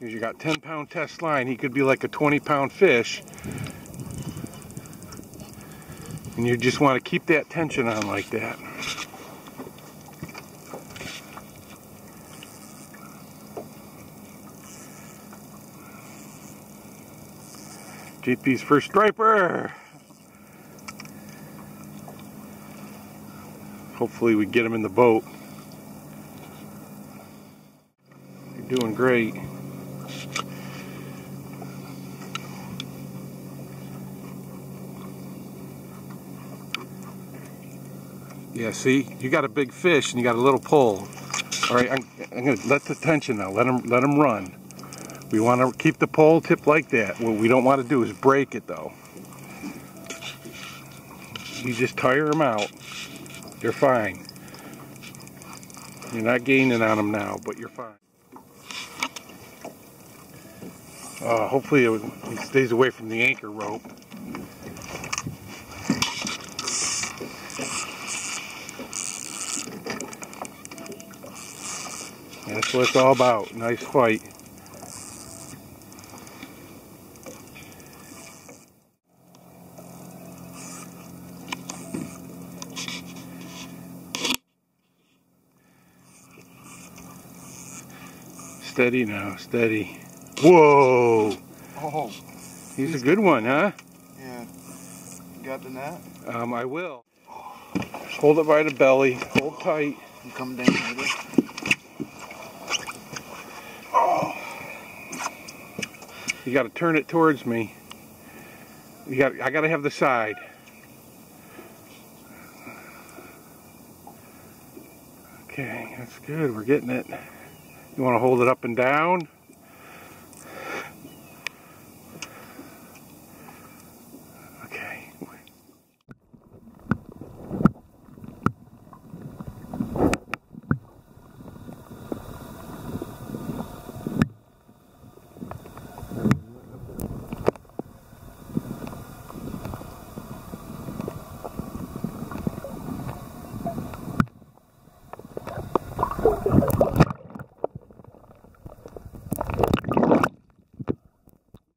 Because you got 10 pound test line, he could be like a 20 pound fish. And you just want to keep that tension on like that. JP's first striper. Hopefully we get him in the boat. You're doing great. Yeah, see, you got a big fish and you got a little pull. All right, I'm, I'm gonna let the tension now. Let him let him run. We want to keep the pole tip like that. What we don't want to do is break it though. You just tire them out. You're fine. You're not gaining on them now, but you're fine. Uh, hopefully it, he stays away from the anchor rope. That's what it's all about. Nice fight. Steady now, steady. Whoa! Oh, He's a good one, huh? yeah. You got the net? Um, I will. Hold it by the belly. Hold tight. You come down with it. You got to turn it towards me. You got. I got to have the side. Okay, that's good. We're getting it. You want to hold it up and down?